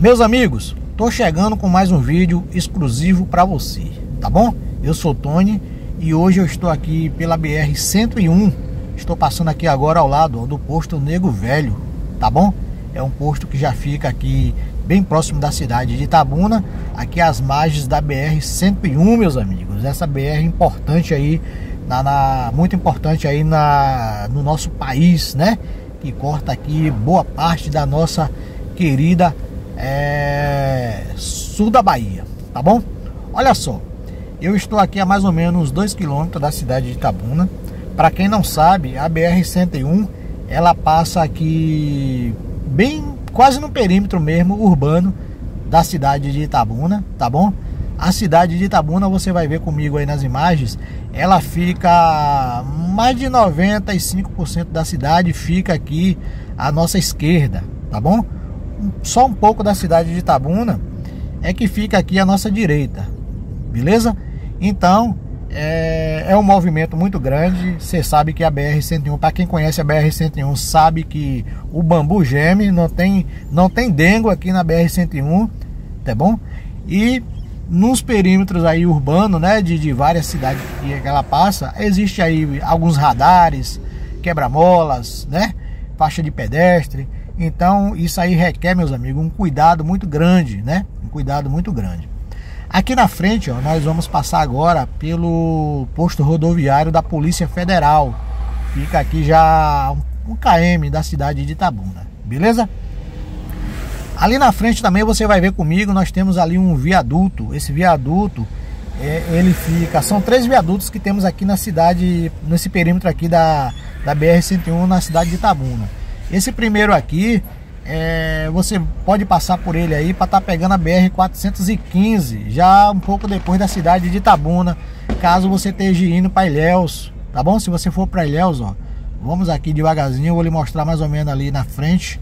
Meus amigos, tô chegando com mais um vídeo exclusivo para você, tá bom? Eu sou Tony e hoje eu estou aqui pela BR 101. Estou passando aqui agora ao lado do posto Nego Velho, tá bom? É um posto que já fica aqui bem próximo da cidade de Itabuna, aqui às margens da BR 101, meus amigos. Essa BR importante aí, na, na, muito importante aí na, no nosso país, né? Que corta aqui boa parte da nossa querida é, sul da Bahia, tá bom? Olha só, eu estou aqui a mais ou menos 2 km da cidade de Itabuna. Para quem não sabe, a BR-101 ela passa aqui bem quase no perímetro mesmo urbano da cidade de Itabuna, tá bom? A cidade de Itabuna, você vai ver comigo aí nas imagens, ela fica mais de 95% da cidade fica aqui à nossa esquerda, tá bom? Só um pouco da cidade de Itabuna é que fica aqui à nossa direita, beleza? Então é, é um movimento muito grande. Você sabe que a BR-101, para quem conhece a BR-101, sabe que o bambu geme, não tem, não tem dengo aqui na BR-101, tá bom? E nos perímetros aí urbanos, né, de, de várias cidades que ela passa, existe aí alguns radares, quebra-molas, né, faixa de pedestre. Então, isso aí requer, meus amigos, um cuidado muito grande, né? Um cuidado muito grande. Aqui na frente, ó, nós vamos passar agora pelo posto rodoviário da Polícia Federal. Fica aqui já um km da cidade de Itabuna, beleza? Ali na frente também você vai ver comigo, nós temos ali um viaduto. Esse viaduto, é, ele fica... São três viadutos que temos aqui na cidade, nesse perímetro aqui da, da BR-101 na cidade de Itabuna. Esse primeiro aqui, é, você pode passar por ele aí para estar tá pegando a BR-415, já um pouco depois da cidade de Itabuna, caso você esteja indo para Ilhéus, tá bom? Se você for para Ilhéus, ó, vamos aqui devagarzinho, eu vou lhe mostrar mais ou menos ali na frente,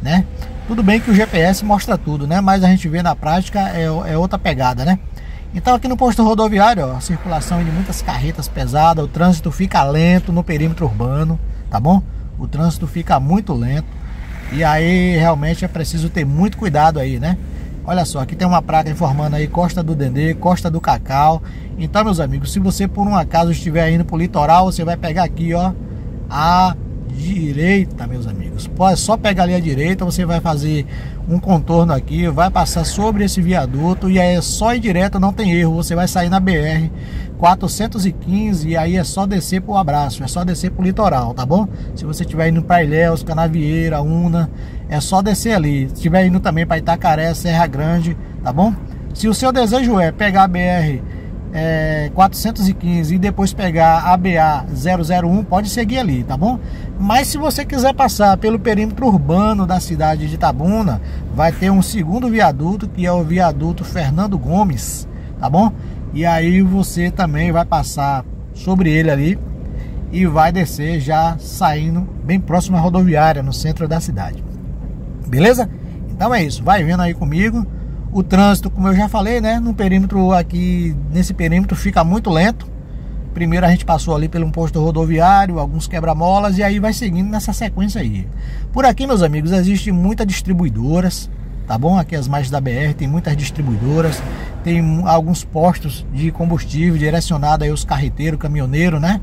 né? Tudo bem que o GPS mostra tudo, né? Mas a gente vê na prática é, é outra pegada, né? Então aqui no posto rodoviário, ó, a circulação de muitas carretas pesadas, o trânsito fica lento no perímetro urbano, tá bom? O trânsito fica muito lento e aí realmente é preciso ter muito cuidado aí, né? Olha só, aqui tem uma placa informando aí Costa do Dendê, Costa do Cacau. Então, meus amigos, se você por um acaso estiver indo para o litoral, você vai pegar aqui, ó, a direita, meus amigos. Pode só pegar ali a direita, você vai fazer um contorno aqui, vai passar sobre esse viaduto e aí é só ir direto, não tem erro. Você vai sair na BR 415 e aí é só descer pro abraço, é só descer pro litoral, tá bom? Se você estiver indo para Ilhéus, Canavieira, Una, é só descer ali. Se estiver indo também para Itacaré, Serra Grande, tá bom? Se o seu desejo é pegar a BR é, 415 e depois pegar a BA 001, pode seguir ali, tá bom? Mas se você quiser passar pelo perímetro urbano da cidade de Itabuna, vai ter um segundo viaduto, que é o viaduto Fernando Gomes, tá bom? E aí você também vai passar sobre ele ali e vai descer já saindo bem próximo à rodoviária, no centro da cidade. Beleza? Então é isso, vai vendo aí comigo. O trânsito, como eu já falei, né? No perímetro aqui, nesse perímetro fica muito lento. Primeiro a gente passou ali pelo posto rodoviário, alguns quebra-molas e aí vai seguindo nessa sequência aí. Por aqui, meus amigos, existem muitas distribuidoras, tá bom? Aqui as margens da BR tem muitas distribuidoras, tem alguns postos de combustível direcionado aí aos carreteiros, caminhoneiros, né?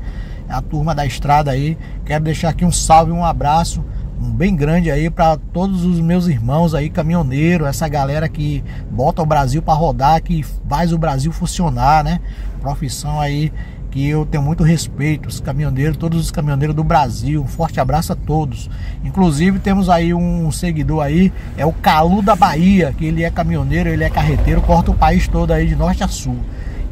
A turma da estrada aí. Quero deixar aqui um salve, um abraço um bem grande aí para todos os meus irmãos aí caminhoneiro, essa galera que bota o Brasil para rodar, que faz o Brasil funcionar, né? Profissão aí que eu tenho muito respeito, os caminhoneiros, todos os caminhoneiros do Brasil. Um forte abraço a todos. Inclusive temos aí um seguidor aí, é o Calu da Bahia, que ele é caminhoneiro, ele é carreteiro, corta o país todo aí de norte a sul.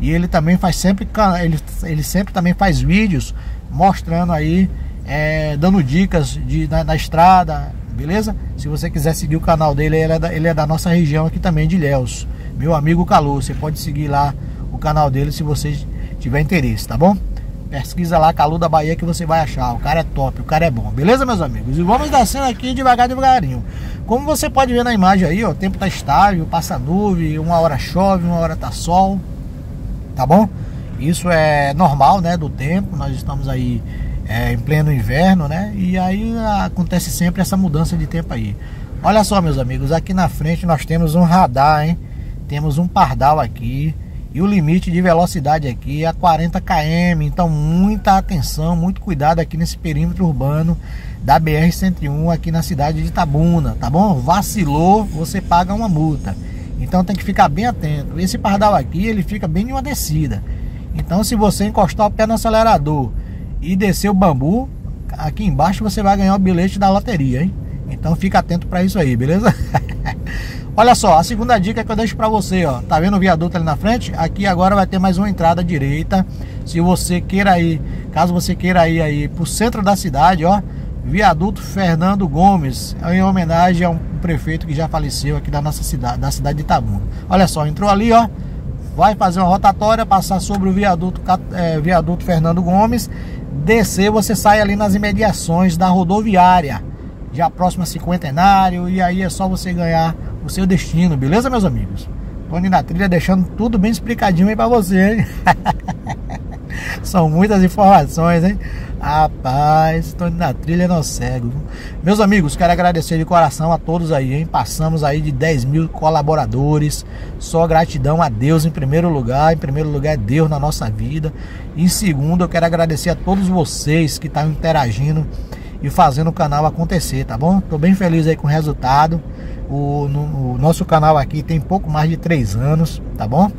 E ele também faz sempre ele, ele sempre também faz vídeos mostrando aí é, dando dicas de, na, na, estrada, beleza? Se você quiser seguir o canal dele, ele é da, ele é da nossa região aqui também, de Ilhéus. Meu amigo Calu, você pode seguir lá o canal dele se você tiver interesse, tá bom? Pesquisa lá Calu da Bahia que você vai achar. O cara é top, o cara é bom, beleza, meus amigos? E vamos descendo aqui devagar, devagarinho. Como você pode ver na imagem aí, ó, o tempo tá estável, passa nuvem, uma hora chove, uma hora tá sol, tá bom? Isso é normal, né, do tempo. Nós estamos aí é, em pleno inverno, né? E aí acontece sempre essa mudança de tempo aí. Olha só, meus amigos, aqui na frente nós temos um radar, hein? Temos um pardal aqui e o limite de velocidade aqui é 40 km. Então, muita atenção, muito cuidado aqui nesse perímetro urbano da BR-101 aqui na cidade de Itabuna, tá bom? Vacilou, você paga uma multa. Então tem que ficar bem atento. Esse pardal aqui, ele fica bem em uma descida. Então se você encostar o pé no acelerador e descer o bambu, aqui embaixo você vai ganhar o bilhete da loteria, hein? Então fica atento para isso aí, beleza? Olha só, a segunda dica que eu deixo para você, ó. Tá vendo o viaduto ali na frente? Aqui agora vai ter mais uma entrada direita. Se você queira ir, caso você queira ir aí pro centro da cidade, ó, viaduto Fernando Gomes, em homenagem a um prefeito que já faleceu aqui da nossa cidade, da cidade de Itabuna. Olha só, entrou ali, ó, vai fazer uma rotatória, passar sobre o viaduto, é, viaduto Fernando Gomes, descer, você sai ali nas imediações da rodoviária, já próximo a cinquentenário, e aí é só você ganhar o seu destino, beleza, meus amigos? Tony na trilha deixando tudo bem explicadinho aí pra você, hein? São muitas informações, hein? Rapaz, Tony na trilha não cego. Meus amigos, quero agradecer de coração a todos aí, hein? Passamos aí de 10 mil colaboradores. Só gratidão a Deus em primeiro lugar. Em primeiro lugar é Deus na nossa vida. Em segundo, eu quero agradecer a todos vocês que estão interagindo e fazendo o canal acontecer, tá bom? Tô bem feliz aí com o resultado. O, no, o nosso canal aqui tem pouco mais de 3 anos, tá bom?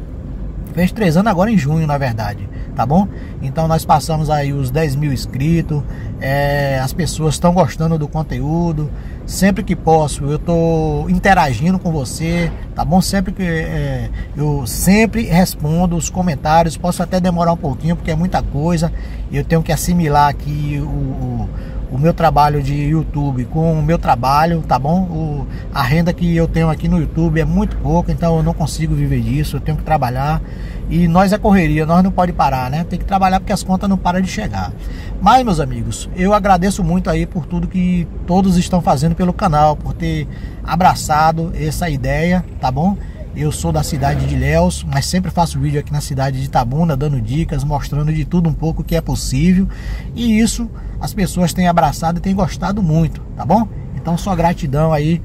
Fez 3 anos agora em junho, na verdade, tá bom? Então nós passamos aí os 10 mil inscritos, é, as pessoas estão gostando do conteúdo. Sempre que posso, eu tô interagindo com você, tá bom? Sempre que é, eu sempre respondo os comentários, posso até demorar um pouquinho, porque é muita coisa. Eu tenho que assimilar aqui o, o o meu trabalho de YouTube com o meu trabalho, tá bom? O, a renda que eu tenho aqui no YouTube é muito pouca, então eu não consigo viver disso, eu tenho que trabalhar. E nós é correria, nós não pode parar, né? Tem que trabalhar porque as contas não param de chegar. Mas, meus amigos, eu agradeço muito aí por tudo que todos estão fazendo pelo canal, por ter abraçado essa ideia, tá bom? Eu sou da cidade de Léus, mas sempre faço vídeo aqui na cidade de Itabuna, dando dicas, mostrando de tudo um pouco que é possível. E isso as pessoas têm abraçado e têm gostado muito, tá bom? Então só gratidão aí,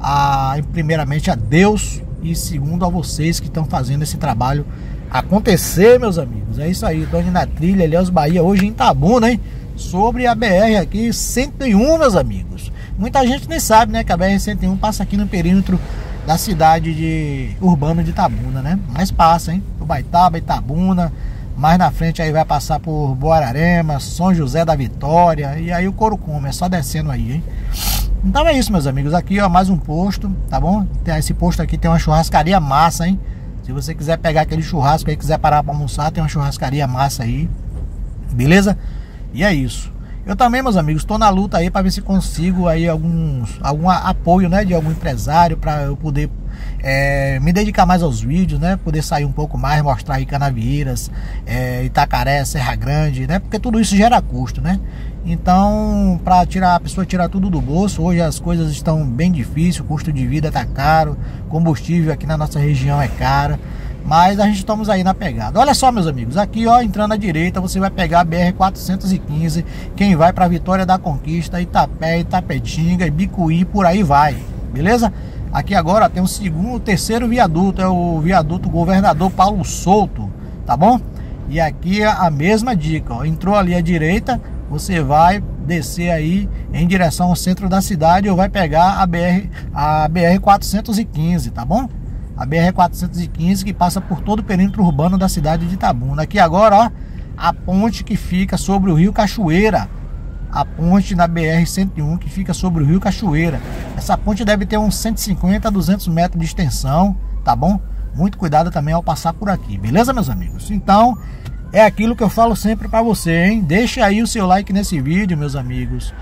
a, primeiramente a Deus e segundo a vocês que estão fazendo esse trabalho acontecer, meus amigos. É isso aí, tô indo na trilha, Léus Bahia, hoje em Itabuna, hein? Sobre a BR aqui 101, meus amigos. Muita gente nem sabe, né, que a BR 101 passa aqui no perímetro da cidade de urbano de Itabuna, né? Mas passa, hein? Ubaitaba, Itabuna, mais na frente aí vai passar por Boararema, São José da Vitória e aí o couro come, é só descendo aí, hein? Então é isso, meus amigos. Aqui, ó, mais um posto, tá bom? Esse posto aqui tem uma churrascaria massa, hein? Se você quiser pegar aquele churrasco aí, quiser parar para almoçar, tem uma churrascaria massa aí. Beleza? E é isso. Eu também, meus amigos, estou na luta aí para ver se consigo aí alguns, algum apoio, né, de algum empresário para eu poder é, me dedicar mais aos vídeos, né, poder sair um pouco mais, mostrar aí Canavieiras, é, Itacaré, Serra Grande, né, porque tudo isso gera custo, né. Então, para tirar a pessoa tirar tudo do bolso, hoje as coisas estão bem difíceis, o custo de vida está caro, combustível aqui na nossa região é caro. Mas a gente estamos aí na pegada. Olha só, meus amigos, aqui ó, entrando à direita, você vai pegar a BR 415, quem vai para Vitória da Conquista, Itapé, Itapetinga, Ibicuí, por aí vai. Beleza? Aqui agora tem o segundo, terceiro viaduto, é o viaduto Governador Paulo Souto, tá bom? E aqui é a mesma dica, ó, entrou ali à direita, você vai descer aí em direção ao centro da cidade ou vai pegar a BR a BR 415, tá bom? A BR-415 que passa por todo o perímetro urbano da cidade de Itabuna. Aqui agora, ó, a ponte que fica sobre o rio Cachoeira. A ponte na BR-101 que fica sobre o rio Cachoeira. Essa ponte deve ter uns 150 a 200 metros de extensão, tá bom? Muito cuidado também ao passar por aqui, beleza, meus amigos? Então, é aquilo que eu falo sempre para você, hein? Deixe aí o seu like nesse vídeo, meus amigos.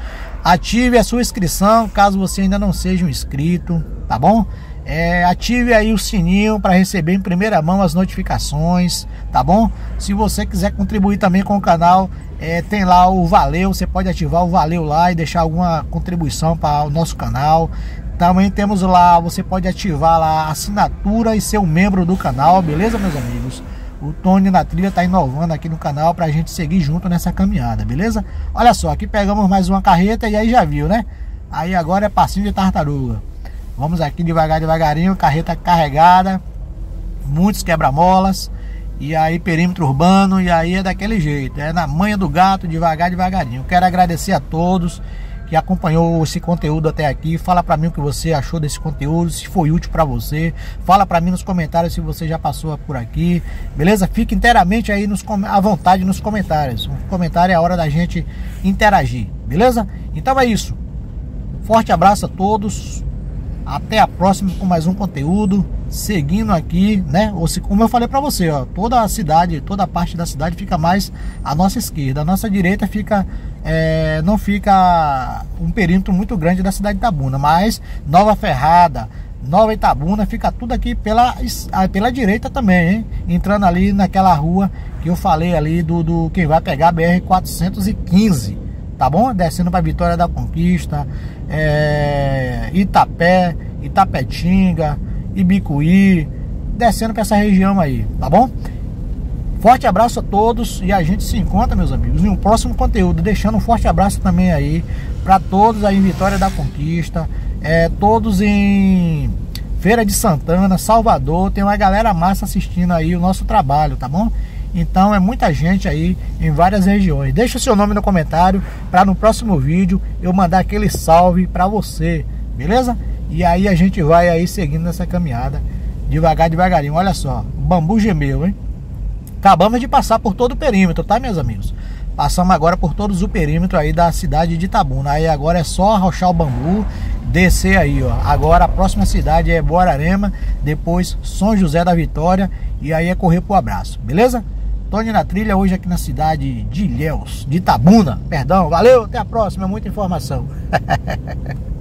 Ative a sua inscrição, caso você ainda não seja um inscrito, tá bom? É, ative aí o sininho para receber em primeira mão as notificações, tá bom? Se você quiser contribuir também com o canal, é, tem lá o Valeu, você pode ativar o Valeu lá e deixar alguma contribuição para o nosso canal. Também temos lá, você pode ativar lá a assinatura e ser um membro do canal, beleza, meus amigos? O Tony na trilha tá inovando aqui no canal pra gente seguir junto nessa caminhada, beleza? Olha só, aqui pegamos mais uma carreta e aí já viu, né? Aí agora é passinho de tartaruga. Vamos aqui devagar, devagarinho, carreta carregada, muitos quebra-molas. E aí, perímetro urbano, e aí é daquele jeito, é na manha do gato, devagar, devagarinho. Quero agradecer a todos que acompanhou esse conteúdo até aqui. Fala para mim o que você achou desse conteúdo, se foi útil para você. Fala para mim nos comentários se você já passou por aqui, beleza? Fique inteiramente aí nos, à vontade nos comentários. Um comentário é a hora da gente interagir, beleza? Então é isso. Forte abraço a todos. Até a próxima com mais um conteúdo. Seguindo aqui, né? Ou se, como eu falei para você, ó, toda a cidade, toda a parte da cidade fica mais à nossa esquerda. A nossa direita fica, é, não fica um perímetro muito grande da cidade de Itabuna, mas Nova Ferrada, Nova Itabuna, fica tudo aqui pela, pela direita também, hein? Entrando ali naquela rua que eu falei ali do, do quem vai pegar BR 415 tá bom? Descendo para Vitória da Conquista, é, Itapé, Itapetinga, Ibicuí, descendo para essa região aí, tá bom? Forte abraço a todos e a gente se encontra, meus amigos, em um próximo conteúdo. Deixando um forte abraço também aí para todos aí em Vitória da Conquista, é, todos em Feira de Santana, Salvador. Tem uma galera massa assistindo aí o nosso trabalho, tá bom? Então é muita gente aí em várias regiões. Deixa o seu nome no comentário para no próximo vídeo eu mandar aquele salve para você, beleza? E aí a gente vai aí seguindo nessa caminhada devagar, devagarinho. Olha só, bambu gemeu, hein? Acabamos de passar por todo o perímetro, tá, meus amigos? Passamos agora por todos o perímetro aí da cidade de Itabuna. Aí agora é só arrochar o bambu, descer aí, ó. Agora a próxima cidade é Boararema, depois São José da Vitória e aí é correr pro abraço, beleza? Tony na trilha hoje aqui na cidade de Ilhéus, de Itabuna, perdão. Valeu, até a próxima, muita informação.